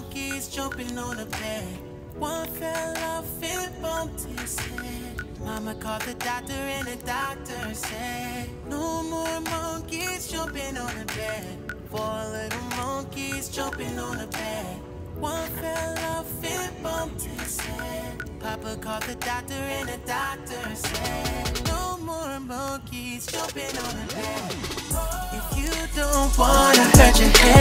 monkeys jumping on the bed. One fell off and bumped his head. Mama called the doctor and the doctor said, No more monkeys jumping on the bed. Four little monkeys jumping on the bed. One fell off and bumped his head. Papa called the doctor and the doctor said, No more monkeys jumping on the bed. If you don't wanna hurt your head,